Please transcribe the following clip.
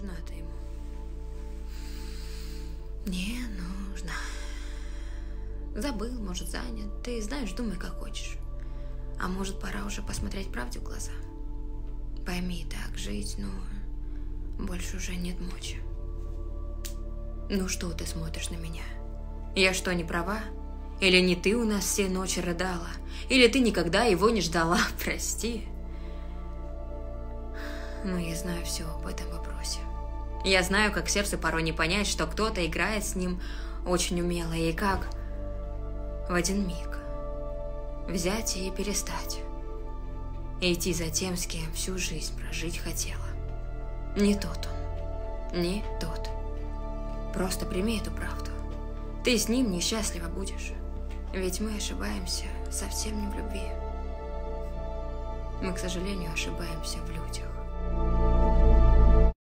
нужна ты ему. Не нужна. Забыл, может, занят. Ты знаешь, думай, как хочешь. А может, пора уже посмотреть правде в глаза. Пойми, так жить, ну, больше уже нет мочи. Ну что ты смотришь на меня? Я что, не права? Или не ты у нас все ночи рыдала? Или ты никогда его не ждала? Прости. Но я знаю все об этом вопросе. Я знаю, как сердцу порой не понять, что кто-то играет с ним очень умело, и как в один миг взять и перестать. И идти за тем, с кем всю жизнь прожить хотела. Не тот он, не тот. Просто прими эту правду. Ты с ним несчастлива будешь. Ведь мы ошибаемся совсем не в любви. Мы, к сожалению, ошибаемся в людях.